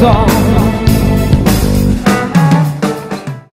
song